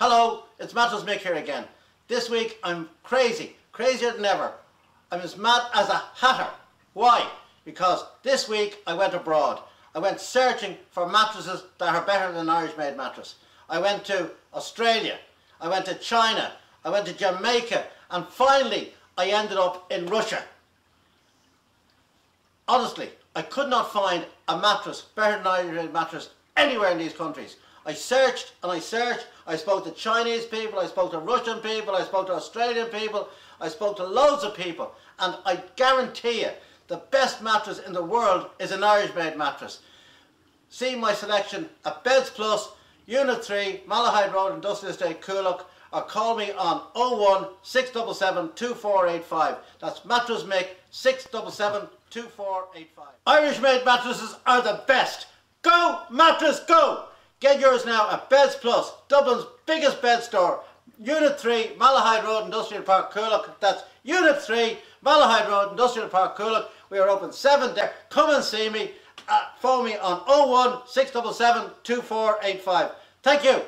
Hello, it's Mattress Mick here again. This week I'm crazy, crazier than ever. I'm as mad as a hatter. Why? Because this week I went abroad. I went searching for mattresses that are better than Irish made mattress. I went to Australia, I went to China, I went to Jamaica, and finally I ended up in Russia. Honestly, I could not find a mattress better than Irish made mattress anywhere in these countries. I searched and I searched. I spoke to Chinese people, I spoke to Russian people, I spoke to Australian people, I spoke to loads of people. And I guarantee you, the best mattress in the world is an Irish made mattress. See my selection at Beds Plus, Unit 3, Malahide Road, Industrial Estate, Coolock, or call me on 01 677 2485. That's Mattress Mick 677 2485. Irish made mattresses are the best. Go mattress go! Get yours now at Beds Plus, Dublin's biggest bed store. Unit 3, Malahide Road, Industrial Park, Coolock. That's Unit 3, Malahide Road, Industrial Park, Coolock. We are open 7 there. Come and see me. Uh, phone me on 01 677 2485. Thank you.